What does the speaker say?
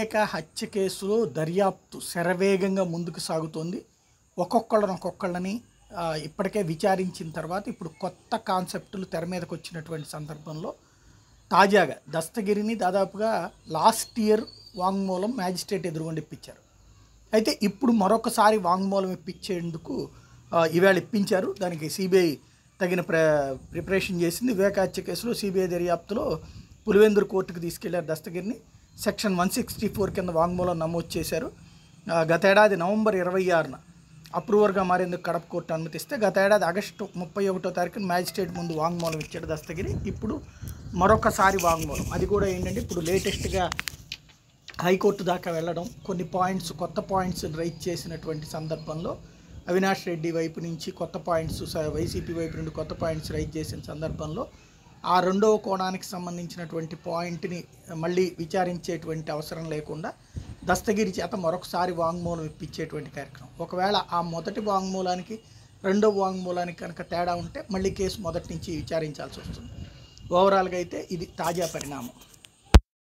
వివేక హత్య కేసులో దర్యాప్తు శరవేగంగా ముందుకు సాగుతోంది. ఒక్కొక్కళ్ళని ఒక్కొక్కళ్ళని ఇప్పటికే విచారించిన తర్వాత ఇప్పుడు కొత్త కాన్సెప్టులు తెర మీదకి వచ్చినటువంటి సందర్భంలో తాజాగా దస్తగిరిని దాదాపుగా లాస్ట్ ఇయర్ వాంగ్మూలం మ్యాజిస్ట్రేట్ ఎదురుగుండి ఇప్పించారు. అయితే ఇప్పుడు మరొకసారి వాంగ్మూలం ఇప్పించేందుకు ఇవాళ ఈవేళ ఇప్పించారు. దానికి సిబిఐ తగిన ప్ర ప్రిపరేషన్ చేసింది. వివేక హత్య కేసులో సిబిఐ దర్యాప్తులో పులివెందురు కోర్టుకు తీసుకెళ్ళారు దస్తగిరిని. సెక్షన్ వన్ సిక్స్టీ ఫోర్ కింద వాంగ్మూలం నమోదు చేశారు. గతేడాది నవంబర్ ఇరవై ఆరున అప్రూవర్గా మారేందుకు కడప కోర్టు అనుమతిస్తే గతేడాది ఆగస్టు ముప్పై ఒకటో తారీఖున మ్యాజిస్ట్రేట్ ముందు వాంగ్మూలం ఇచ్చాడు దస్తగిరి. ఇప్పుడు మరొకసారి వాంగ్మూలం. అది కూడా ఏంటంటే ఇప్పుడు లేటెస్ట్గా హైకోర్టు దాకా వెళ్ళడం కొన్ని పాయింట్స్ కొత్త పాయింట్స్ రైజ్ చేసినటువంటి సందర్భంలో అవినాష్ రెడ్డి వైపు నుంచి కొత్త పాయింట్స్ స- వైసీపీ వైపు నుండి కొత్త పాయింట్స్ రైజ్ చేసిన సందర్భంలో ఆ రెండవ కోణానికి సంబంధించినటువంటి పాయింట్ని మళ్ళీ విచారించేటువంటి అవసరం లేకుండా దస్తగిరి చేత మరొకసారి వాంగ్మూలం ఇప్పించేటువంటి కార్యక్రమం. ఒకవేళ ఆ మొదటి వాంగ్మూలానికి రెండవ వాంగ్మూలానికి కనుక తేడా ఉంటే మళ్ళీ కేసు మొదటి నుంచి విచారించాల్సి వస్తుంది. ఓవరాల్గా అయితే ఇది తాజా పరిణామం.